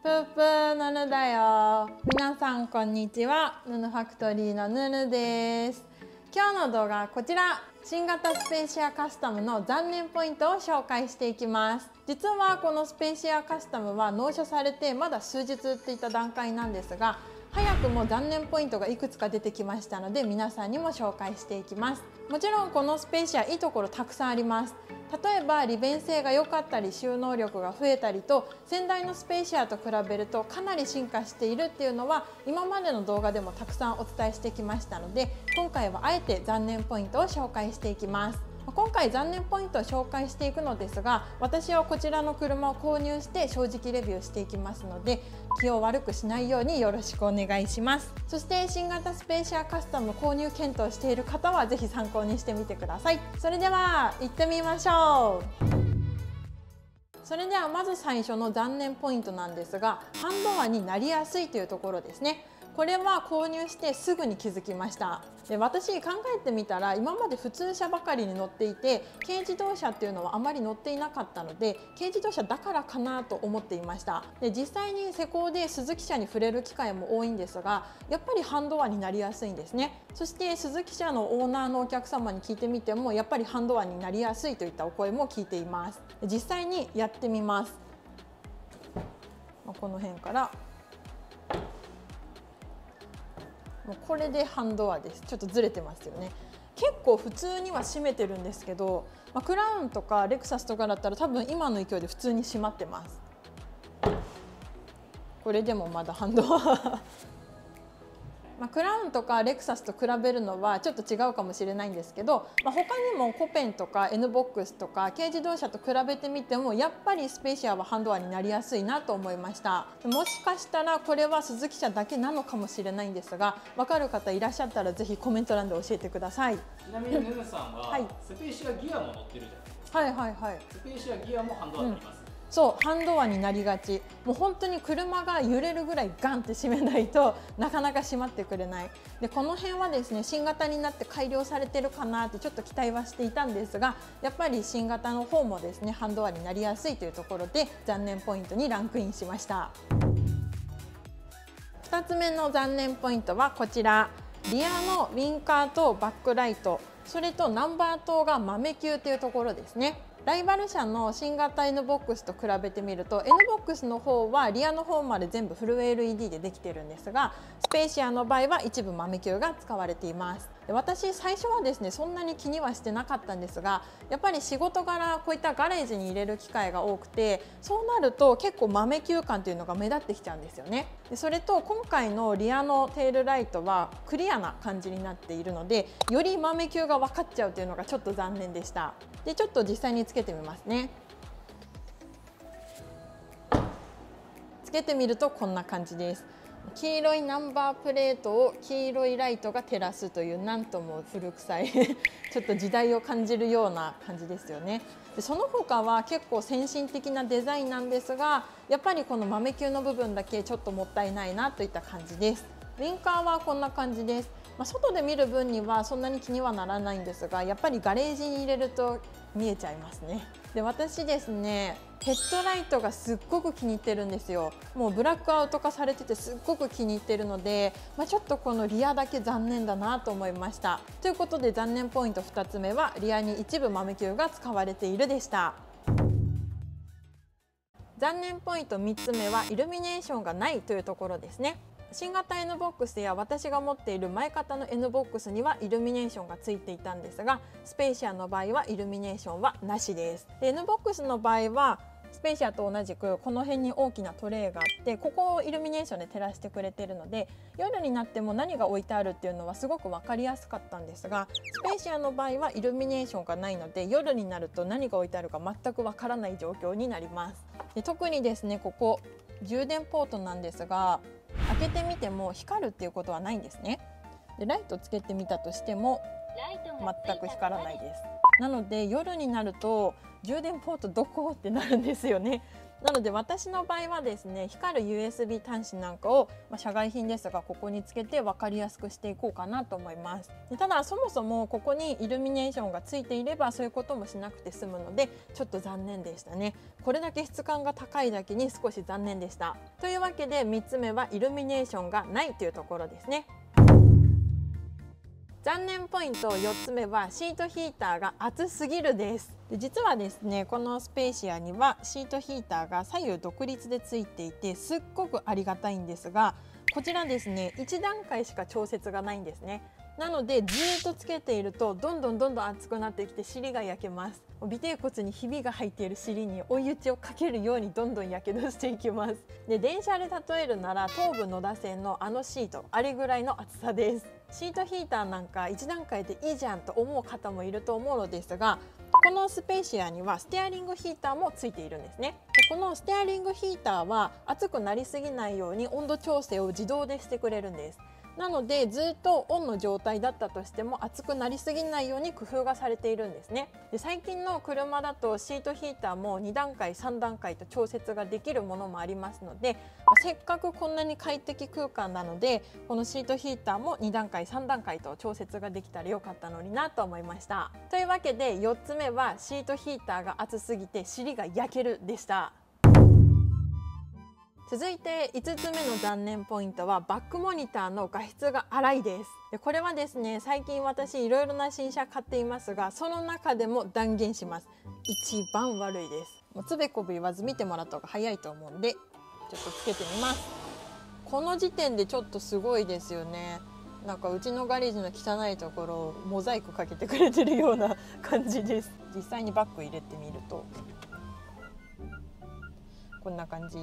ぷーぷーぬるだよ。皆さんこんにちは。ぬぬファクトリーのぬるです。今日の動画はこちら。新型スペーシアカスタムの残念ポイントを紹介していきます。実はこのスペーシアカスタムは納車されてまだ数日っていった段階なんですが早くも残念ポイントがいくつか出てきましたので皆さんにも紹介していきます。もちろんこのスペーシアいいところたくさんあります。例えば利便性が良かったり収納力が増えたりと先代のスペーシアと比べるとかなり進化しているっていうのは今までの動画でもたくさんお伝えしてきましたので今回はあえて残念ポイントを紹介していきます。今回残念ポイントを紹介していくのですが私はこちらの車を購入して正直レビューしていきますので気を悪くしないようによろしくお願いします。そして新型スペーシアカスタム購入検討している方はぜひ参考にしてみてください。それでは行ってみましょう。それではまず最初の残念ポイントなんですがハンドアになりやすいというところですね。これは購入してすぐに気づきました。で私考えてみたら今まで普通車ばかりに乗っていて軽自動車っていうのはあまり乗っていなかったので軽自動車だからかなと思っていました。で実際に施工で鈴木車に触れる機会も多いんですがやっぱりハンドアになりやすいんですね。そして鈴木車のオーナーのお客様に聞いてみてもやっぱりハンドアになりやすいといったお声も聞いています。実際にやってみます。この辺から。もうこれでハンドアです。ちょっとずれてますよね。結構普通には閉めてるんですけど、まあ、クラウンとかレクサスとかだったら多分今の勢いで普通に閉まってます。これでもまだハンドア。まあ、クラウンとかレクサスと比べるのはちょっと違うかもしれないんですけど、まあ、他にもコペンとか N ボックスとか軽自動車と比べてみてもやっぱりスペーシアはハンドアになりやすいなと思いました。もしかしたらこれは鈴木車だけなのかもしれないんですが分かる方いらっしゃったらぜひコメント欄で教えてください。ちなみにヌヌさんは、はい、スペーシアギアも乗ってるじゃないですか。はいはいはい。スペーシアギアもハンドアになります、うんそうハンドアになりがち。もう本当に車が揺れるぐらいガンって閉めないと なかなか閉まってくれない。でこの辺はですね新型になって改良されてるかなってちょっと期待はしていたんですがやっぱり新型の方もですねハンドアになりやすいというところで残念ポイントにランクインしました。2つ目の残念ポイントはこちら。リアのウィンカーとバックライト。それとナンバー灯が豆球というところですね。ライバル社の新型 N ボックスと比べてみると N ボックスの方はリアの方まで全部フル LED でできてるんですがスペーシアの場合は一部豆球が使われています。で私最初はですねそんなに気にはしてなかったんですがやっぱり仕事柄こういったガレージに入れる機会が多くてそうなると結構豆球感というのが目立ってきちゃうんですよね。でそれと今回のリアのテールライトはクリアな感じになっているのでより豆球が分かっちゃうというのがちょっと残念でした。でちょっと実際につけてみますね。つけてみるとこんな感じです。黄色いナンバープレートを黄色いライトが照らすというなんとも古臭い ちょっと時代を感じるような感じですよね。でその他は結構先進的なデザインなんですがやっぱりこの豆球の部分だけちょっともったいないなといった感じです。ウィンカーはこんな感じです。まあ、外で見る分にはそんなに気にはならないんですがやっぱりガレージに入れると見えちゃいますね。で私ですねヘッドライトがすっごく気に入ってるんですよ。もうブラックアウト化されててすっごく気に入ってるので、まあ、ちょっとこのリアだけ残念だなと思いました。ということで残念ポイント2つ目はリアに一部豆球が使われているでした。残念ポイント3つ目はイルミネーションがないというところですね。新型 N ボックスや私が持っている前型の N ボックスにはイルミネーションがついていたんですがスペーシアの場合はイルミネーションはなしです。で N ボックスの場合はスペーシアと同じくこの辺に大きなトレイがあってここをイルミネーションで照らしてくれてるので夜になっても何が置いてあるっていうのはすごく分かりやすかったんですがスペーシアの場合はイルミネーションがないので夜になると何が置いてあるか全く分からない状況になります。で特にですねここ充電ポートなんですがけてみても光るっていうことはないんですね。でライトつけてみたとしても全く光らないです。なので夜になると充電ポートどこってなるんですよね。なので私の場合はですね光る USB 端子なんかを、まあ、社外品ですがここにつけて分かりやすくしていこうかなと思います。でただそもそもここにイルミネーションがついていればそういうこともしなくて済むのでちょっと残念でしたね。これだけ質感が高いだけに少し残念でした。というわけで3つ目はイルミネーションがないというところですね。残念ポイント4つ目はシートヒーターが熱すぎるです。で実はですねこのスペーシアにはシートヒーターが左右独立でついていてすっごくありがたいんですがこちらですね1段階しか調節がないんですね。なのでずっとつけているとどんどんどんどん熱くなってきて尻が焼けます。尾てい骨にひびが入っている尻に追い打ちをかけるようにどんどんやけどしていきます。で電車で例えるなら東武野田線のあのシートあれぐらいの厚さです。シートヒーターなんか1段階でいいじゃんと思う方もいると思うのですがこのスペーシアにはステアリングヒーターもついているんですね。でこのステアリングヒーターは熱くなりすぎないように温度調整を自動でしてくれるんです。なのでずっとオンの状態だったとしても熱くなりすぎないように工夫がされているんですね。で最近の車だとシートヒーターも2段階3段階と調節ができるものもありますのでせっかくこんなに快適空間なのでこのシートヒーターも2段階3段階と調節ができたらよかったのになと思いました。というわけで4つ目はシートヒーターが熱すぎて尻が焼けるでした。続いて5つ目の残念ポイントはバックモニターの画質が荒いです。でこれはですね最近私いろいろな新車買っていますがその中でも断言します。一番悪いです。もうつべこべ言わず見てもらった方が早いと思うんでちょっとつけてみます。この時点でちょっとすごいですよね。なんかうちのガレージの汚いところをモザイクかけてくれてるような感じです。実際にバッグ入れてみると。こんな感じ。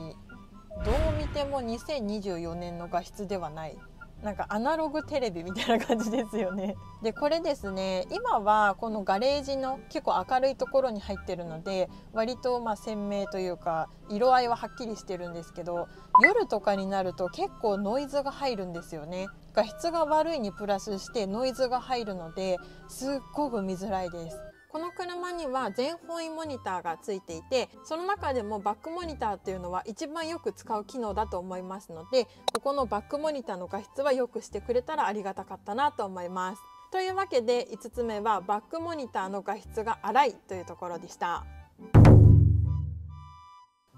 どう見ても2024年の画質ではないなんかアナログテレビみたいな感じですよね。でこれですね今はこのガレージの結構明るいところに入ってるので割とま鮮明というか色合いははっきりしてるんですけど夜とかになると結構ノイズが入るんですよね。画質が悪いにプラスしてノイズが入るのですっごく見づらいです。この車には全方位モニターがついていてその中でもバックモニターっていうのは一番よく使う機能だと思いますのでここのバックモニターの画質は良くしてくれたらありがたかったなと思います。というわけで5つ目はバックモニターの画質が荒いというところでした。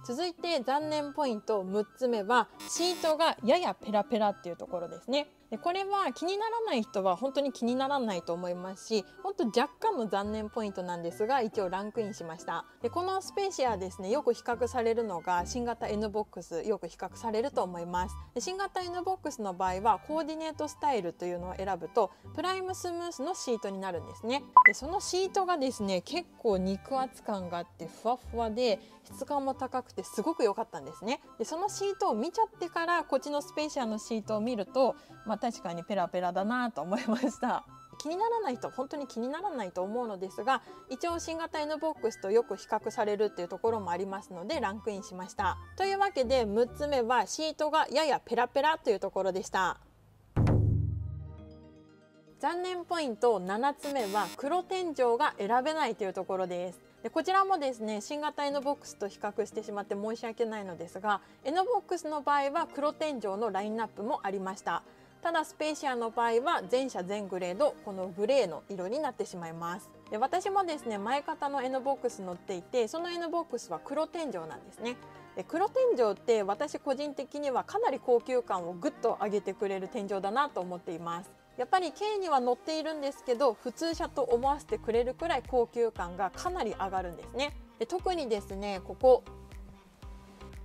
続いて残念ポイント6つ目はシートがややペラペラっていうところですね。でこれは気にならない人は本当に気にならないと思いますし本当若干の残念ポイントなんですが一応ランクインしました。でこのスペーシアですねよく比較されるのが新型 N ボックスよく比較されると思います。で新型 N ボックスの場合はコーディネートスタイルというのを選ぶとプライムスムースのシートになるんですね。でそのシートがですね結構肉厚感があってふわふわで質感も高くてすごく良かったんですね。でそのシートを見ちゃってからこっちのスペーシアのシートを見ると、まあ、確かにペラペラだなと思いました。気にならない人本当に気にならないと思うのですが一応新型 N ボックスとよく比較されるっていうところもありますのでランクインしました。というわけで6つ目はシートがややペラペラというところでした。残念ポイント。7つ目は黒天井が選べないというところです。でこちらもですね新型 N ボックスと比較してしまって申し訳ないのですが N ボックスの場合は黒天井のラインナップもありました。ただスペーシアの場合は全車全グレードこのグレーの色になってしまいます。で私もですね前型の N ボックス乗っていてその N ボックスは黒天井なんですね。で黒天井って私個人的にはかなり高級感をぐっと上げてくれる天井だなと思っています。やっぱり軽には乗っているんですけど普通車と思わせてくれるくらい高級感がかなり上がるんですね。で特にですねここ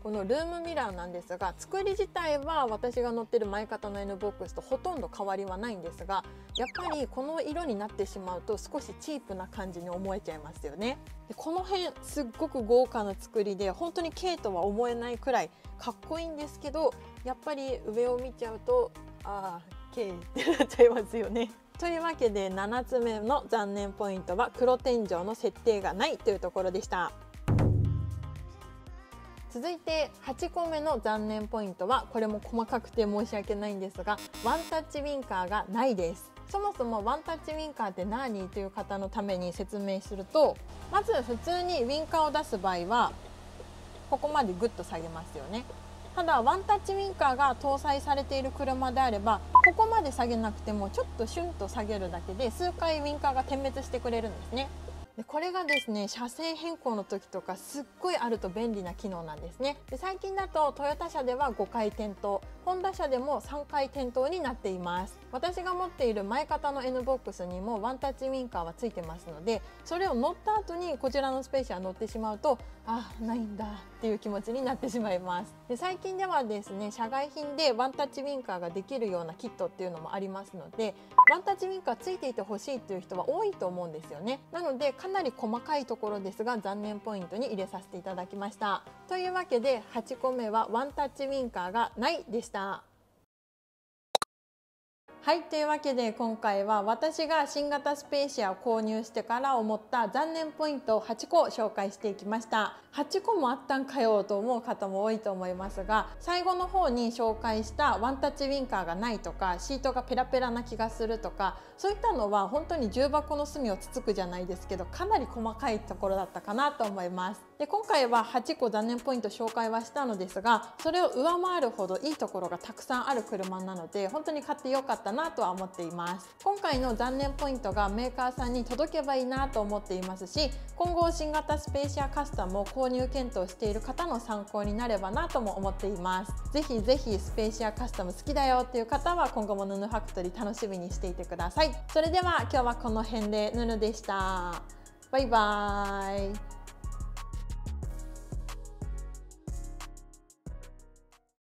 このルームミラーなんですが作り自体は私が乗ってる前型の N ボックスとほとんど変わりはないんですがやっぱりこの色になってしまうと少しチープな感じに思えちゃいますよね。でこの辺すっごく豪華な作りで本当に軽とは思えないくらいかっこいいんですけどやっぱり上を見ちゃうとああ軽ってなっちゃいますよね。というわけで7つ目の残念ポイントは黒天井の設定がないというところでした。続いて8個目の残念ポイントはこれも細かくて申し訳ないんですがワンタッチウィンカーがないですそもそもワンタッチウィンカーって何という方のために説明するとまず普通にウィンカーを出す場合はここまでグッと下げますよねただワンタッチウィンカーが搭載されている車であればここまで下げなくてもちょっとシュンと下げるだけで数回ウィンカーが点滅してくれるんですね。でこれがですね車線変更の時とかすっごいあると便利な機能なんですね。で最近だとトヨタ車では5回点灯ホンダ車でも3回点灯になっています。私が持っている前型の N ボックスにもワンタッチウィンカーはついてますのでそれを乗った後にこちらのスペーシア乗ってしまうとあないんだっていう気持ちになってしまいます。で最近ではですね社外品でワンタッチウィンカーができるようなキットっていうのもありますのでワンタッチウィンカーついていてほしいっていう人は多いと思うんですよね。なのでかなり細かいところですが残念ポイントに入れさせていただきました。というわけで8個目はワンタッチウィンカーがないでしたした。はいというわけで今回は私が新型スペーシアを購入してから思った残念ポイントを8個紹介していきました。8個もあったんかよと思う方も多いと思いますが最後の方に紹介したワンタッチウィンカーがないとかシートがペラペラな気がするとかそういったのは本当に重箱の隅をつつくじゃないですけどかなり細かいところだったかなと思います。で今回は8個残念ポイント紹介はしたのですがそれを上回るほどいいところがたくさんある車なので本当に買ってよかったなとは思っています。今回の残念ポイントがメーカーさんに届けばいいなと思っていますし今後新型スペーシアカスタムを購入検討している方の参考になればなとも思っています。ぜひぜひスペーシアカスタム好きだよっていう方は今後もヌヌファクトリー楽しみにしていてください。それでは今日はこの辺でヌヌでした。バイバーイ。